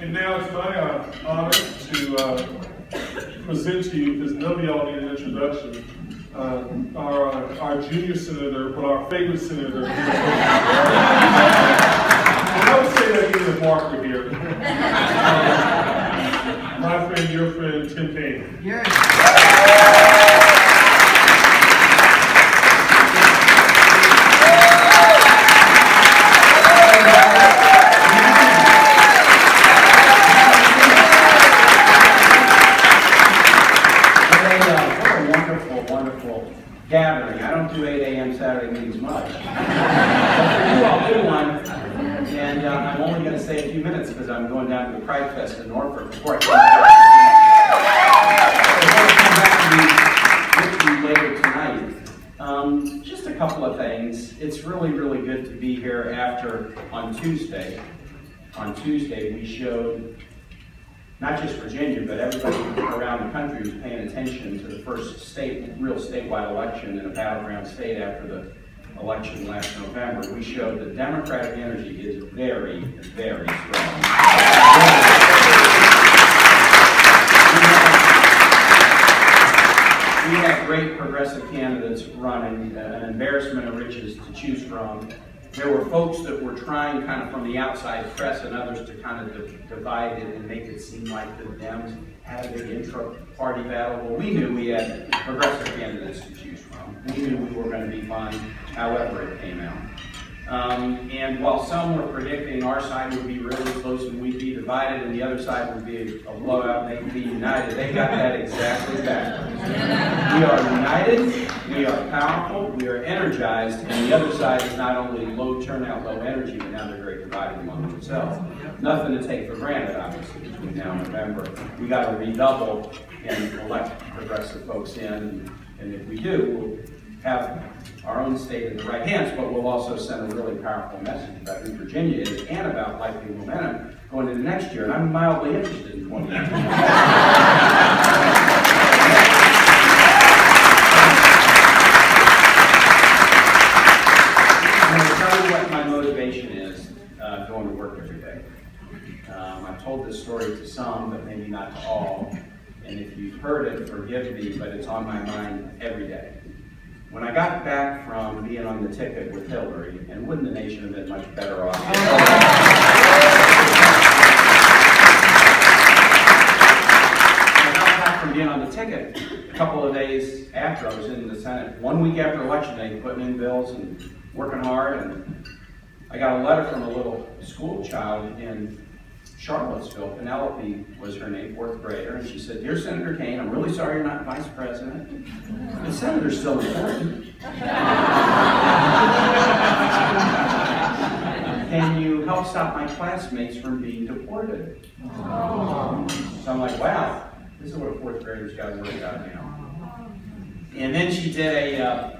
And now it's my uh, honor to uh, present to you, because none of y'all need an introduction, uh, our, uh, our junior senator, but our favorite senator. and I would say that he's a marker here. 8 a.m. Saturday meetings much. But for you, I'll do one. And uh, I'm only going to say a few minutes because I'm going down to the Pride Fest in Norfolk before I come back. Before I come back to you later tonight. Um, just a couple of things. It's really, really good to be here after, on Tuesday. On Tuesday, we showed not just Virginia, but everybody around the country was paying attention to the first state, real statewide election in a battleground state after the election last November. We showed that Democratic energy is very, very strong. We have great progressive candidates running, an embarrassment of riches to choose from. There were folks that were trying kind of from the outside press and others to kind of di- divide it and make it seem like the Dems had a big intra-party battle. Well, we knew we had progressive candidates to choose from. We knew we were going to be fine however it came out. Um, and while some were predicting our side would be really close and we'd be divided and the other side would be a blowout and they'd be united, they got that exactly backwards. We are united, we are powerful, we are energized, and the other side is not only low turnout, low energy, but now they're very divided among themselves. Nothing to take for granted, obviously, between now and November. We got to redouble and elect progressive folks in, and if we do, we'll have our own state in the right hands, but we'll also send a really powerful message about who Virginia is and about likely momentum going into next year. And I'm mildly interested in 2018. I'm going to tell you what my motivation is uh, going to work every day. Um, I've told this story to some, but maybe not to all. And if you've heard it, forgive me, but it's on my mind every day. When I got back from being on the ticket with Hillary, and wouldn't the nation have been much better off? I got back from being on the ticket a couple of days after I was in the Senate, one week after election day, putting in bills and working hard. And I got a letter from a little school child in Charlottesville. Penelope was her name, fourth grader, and she said, "Dear Senator Kaine, I'm really sorry you're not vice president. The senator's still important. Can you help stop my classmates from being deported?" So I'm like, "Wow, this is what a fourth grader's got to worry about now." And then she did a. Uh,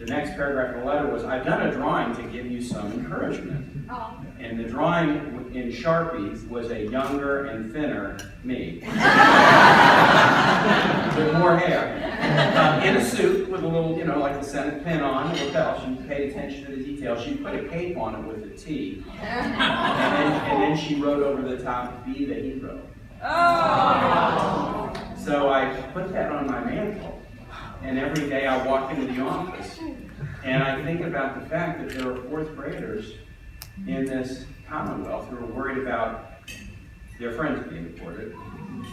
the next paragraph of the letter was, "I've done a drawing to give you some encouragement." Oh. And the drawing in Sharpie was a younger and thinner me. with more hair. Uh, in a suit with a little, you know, like the Senate pin on, lapel. She paid attention to the details. She put a cape on it with a T. And then, and then she wrote over the top, be the hero. So I put that on my mantle. And every day I walk into the office and I think about the fact that there are fourth graders in this Commonwealth who are worried about their friends being deported,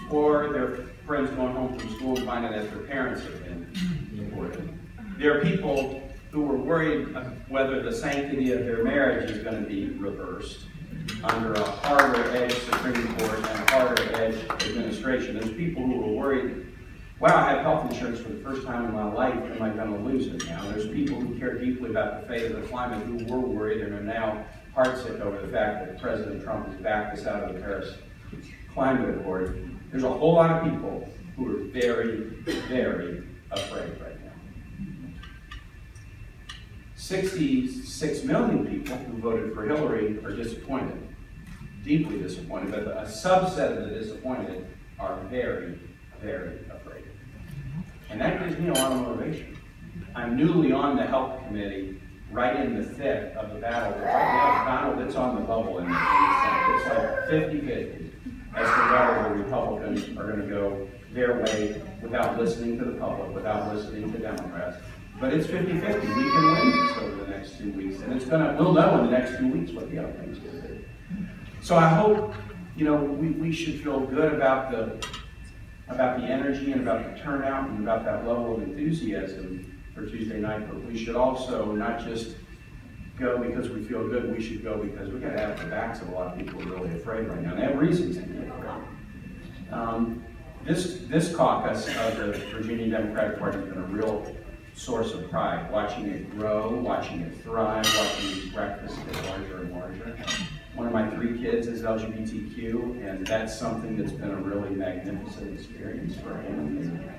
or their friends going home from school and finding that their parents have been deported. There are people who are worried whether the sanctity of their marriage is going to be reversed under a harder edge Supreme Court and a harder edge administration. There's people who are worried wow, I have health insurance for the first time in my life, am I going to lose it now? There's people who care deeply about the fate of the climate who were worried and are now heartsick over the fact that President Trump has backed us out of the Paris Climate Accord. There's a whole lot of people who are very, very afraid right now. 66 million people who voted for Hillary are disappointed, deeply disappointed, but a subset of the disappointed are very, very afraid. And that gives me a lot of motivation. I'm newly on the health committee, right in the thick of the battle. Right now, Donald, it's on the bubble in the, Senate. It's like 50-50 as to whether the Republicans are going to go their way without listening to the public, without listening to Democrats. But it's 50-50. We can win this over the next two weeks, and it's gonna. We'll know in the next two weeks what the outcome is going to be. So I hope, you know, we, we should feel good about the about the energy and about the turnout and about that level of enthusiasm for Tuesday night. But we should also not just go because we feel good. We should go because we got to have the backs of a lot of people are really afraid right now. And they have reasons to be afraid. Um, this this caucus of the Virginia Democratic Party has been a real source of pride, watching it grow, watching it thrive, watching these breakfasts get larger and larger. One of my three kids is LGBTQ, and that's something that's been a really magnificent experience for him.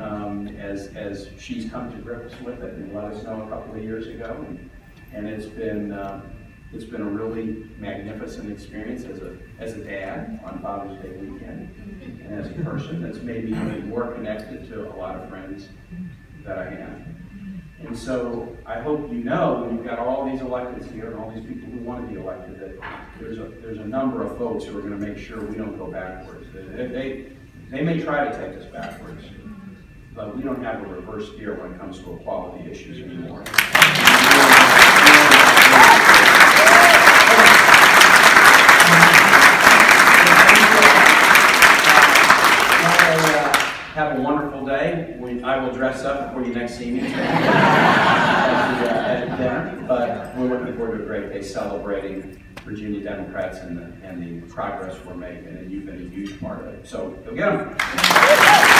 Um, as, as she's come to grips with it and let us know a couple of years ago. And, and it's been, uh, it's been a really magnificent experience as a, as a dad on Father's Day weekend, and as a person that's made me more connected to a lot of friends that I am. And so I hope you know when you've got all these electeds here and all these people who want to be elected that there's a, there's a number of folks who are going to make sure we don't go backwards. They, they, they may try to take us backwards, but we don't have a reverse gear when it comes to equality issues anymore. We, I will dress up before you next see me at, uh, dinner. But we're looking forward to a great day celebrating Virginia Democrats and the, and the progress we're making, and you've been a huge part of it. So go get them.